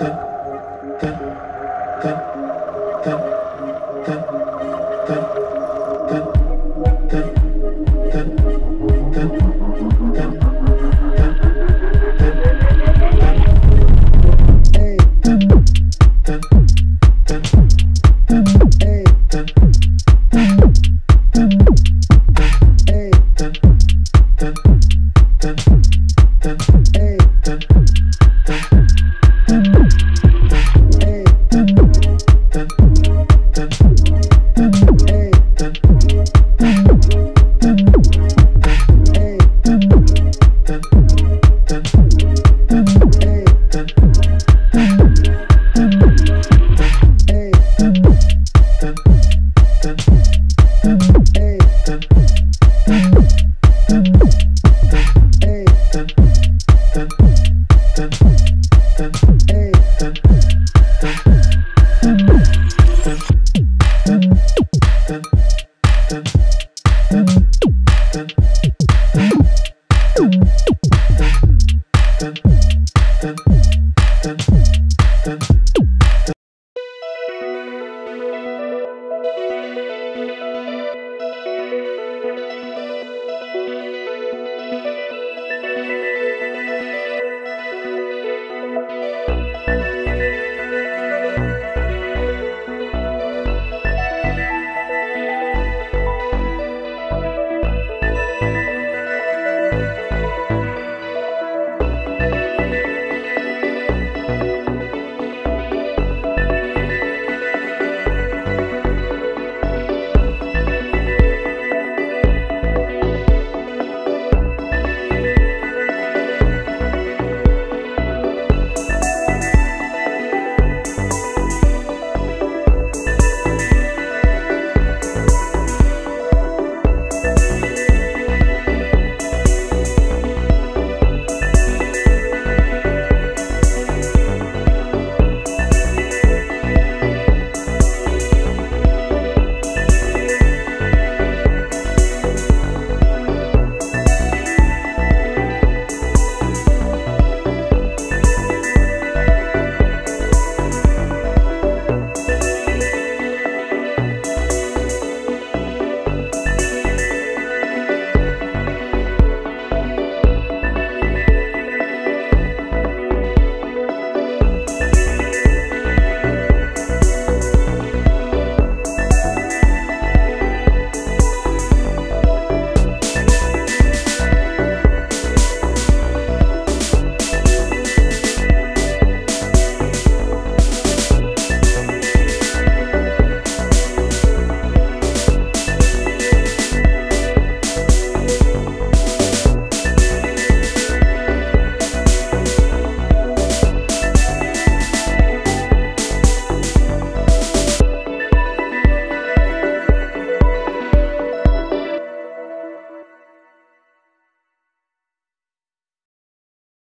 Okay.